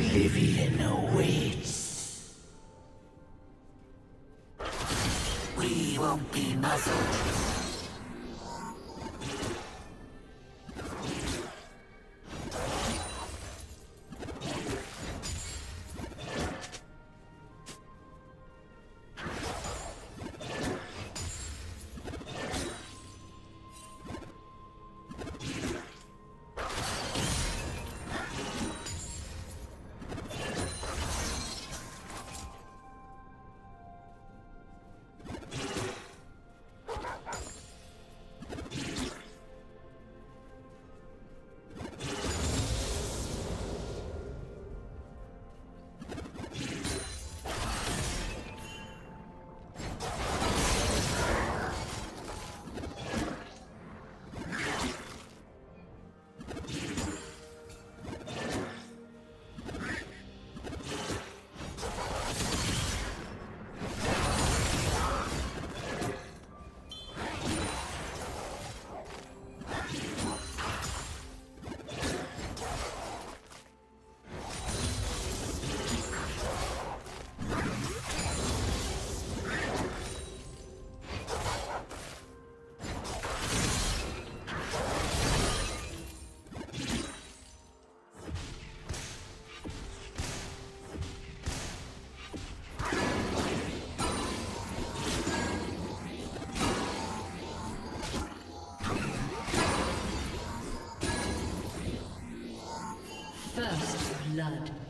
Oblivion awaits. We won't be muzzled. Blood.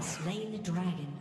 Slain the dragon.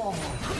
Turret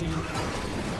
team.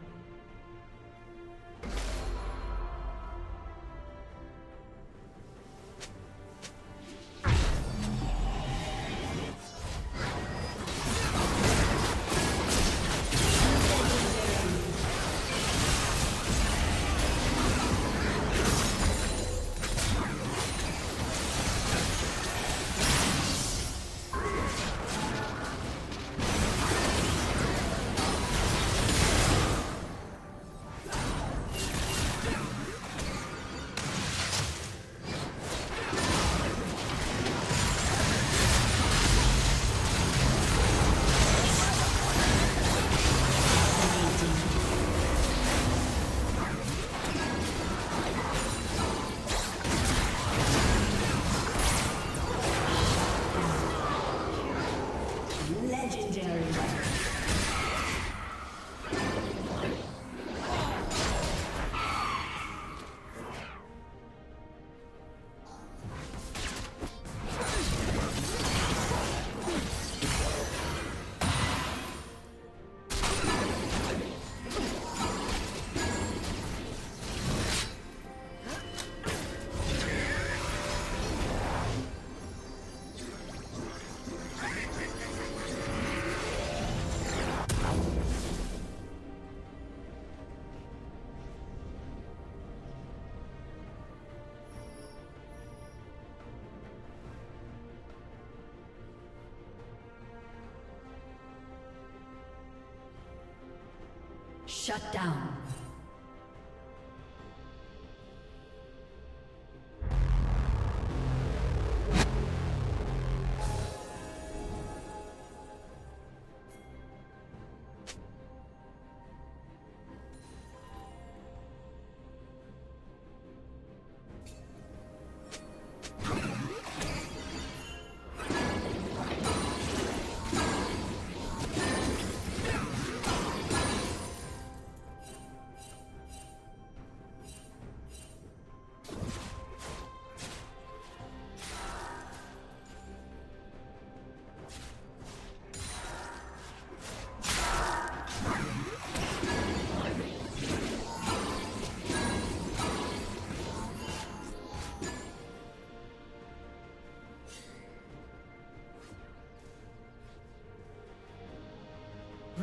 Shut down.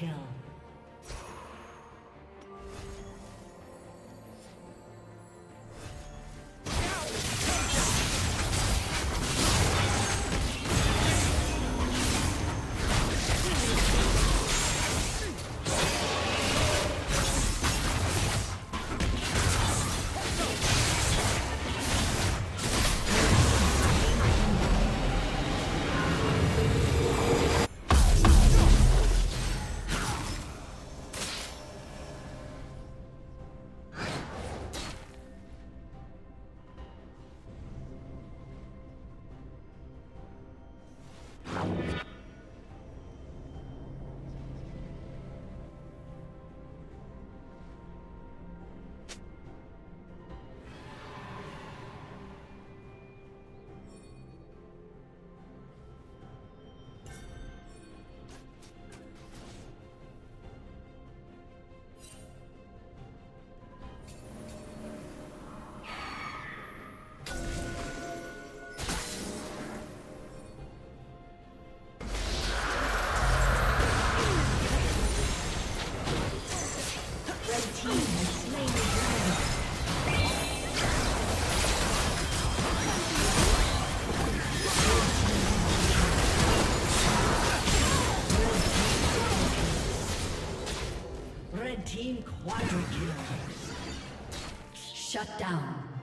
Kill. Shut down.